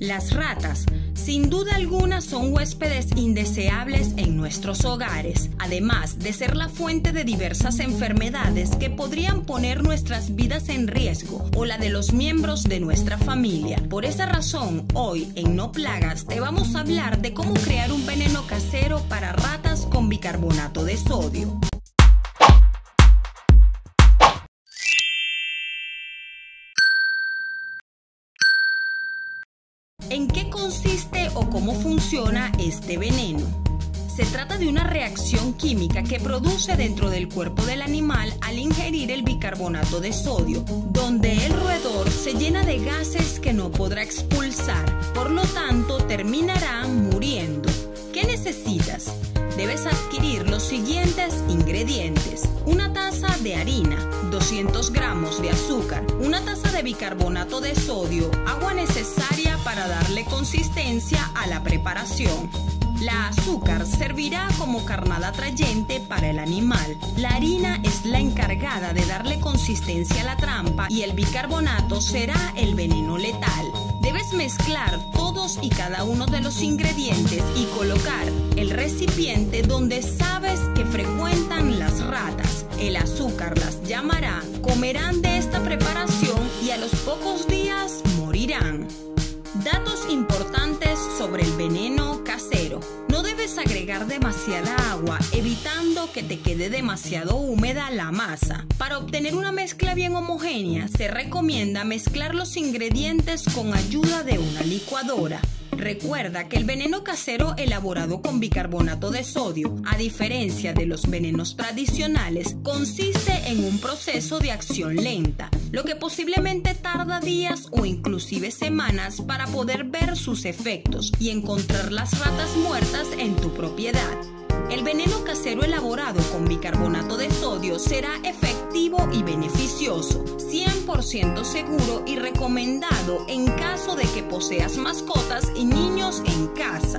Las ratas, sin duda alguna, son huéspedes indeseables en nuestros hogares, además de ser la fuente de diversas enfermedades que podrían poner nuestras vidas en riesgo o la de los miembros de nuestra familia. Por esa razón, hoy en No Plagas te vamos a hablar de cómo crear un veneno casero para ratas con bicarbonato de sodio. ¿En qué consiste o cómo funciona este veneno? Se trata de una reacción química que produce dentro del cuerpo del animal al ingerir el bicarbonato de sodio, donde el roedor se llena de gases que no podrá expulsar, por lo tanto terminará muriendo. ¿Qué necesitas? Debes adquirir los siguientes ingredientes. Una taza de harina, 200 gramos de azúcar, una taza de bicarbonato de sodio, agua necesaria consistencia a la preparación. La azúcar servirá como carnada atrayente para el animal. La harina es la encargada de darle consistencia a la trampa y el bicarbonato será el veneno letal. Debes mezclar todos y cada uno de los ingredientes y colocar el recipiente donde sabes que frecuentan las ratas. El azúcar las llamará, comerán demasiada agua, evitando que te quede demasiado húmeda la masa. Para obtener una mezcla bien homogénea, se recomienda mezclar los ingredientes con ayuda de una licuadora. Recuerda que el veneno casero elaborado con bicarbonato de sodio, a diferencia de los venenos tradicionales, consiste en un proceso de acción lenta, lo que posiblemente tarda días o inclusive semanas para poder ver sus efectos y encontrar las ratas muertas en tu propiedad. El veneno casero elaborado con bicarbonato de sodio será efectivo y beneficioso, 100% seguro y recomendado en caso de que poseas mascotas y niños en casa.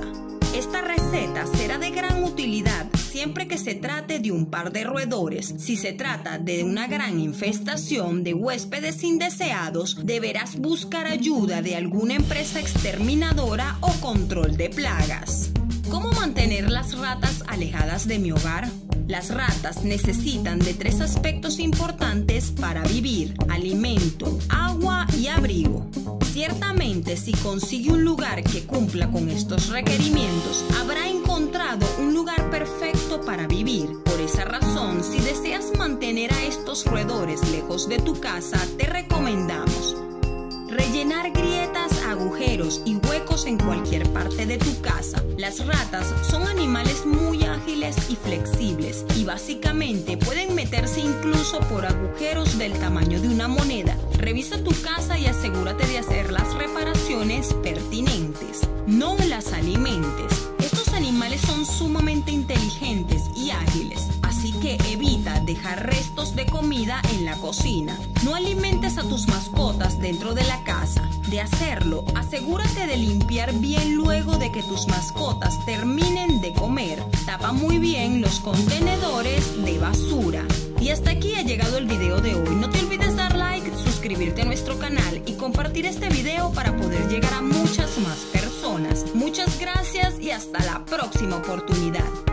Esta receta será de gran utilidad siempre que se trate de un par de roedores. Si se trata de una gran infestación de huéspedes indeseados, deberás buscar ayuda de alguna empresa exterminadora o control de plagas. ¿Cómo mantener las ratas alejadas de mi hogar? Las ratas necesitan de tres aspectos importantes para vivir, alimento, agua y abrigo. Ciertamente, si consigue un lugar que cumpla con estos requerimientos, habrá encontrado un lugar perfecto para vivir. Por esa razón, si deseas mantener a estos roedores lejos de tu casa, te recomendamos de tu casa. Las ratas son animales muy ágiles y flexibles y básicamente pueden meterse incluso por agujeros del tamaño de una moneda. Revisa tu casa y asegúrate de hacer las reparaciones pertinentes. No las alimentes. Estos animales son sumamente comida en la cocina. No alimentes a tus mascotas dentro de la casa. De hacerlo, asegúrate de limpiar bien luego de que tus mascotas terminen de comer. Tapa muy bien los contenedores de basura. Y hasta aquí ha llegado el video de hoy. No te olvides dar like, suscribirte a nuestro canal y compartir este video para poder llegar a muchas más personas. Muchas gracias y hasta la próxima oportunidad.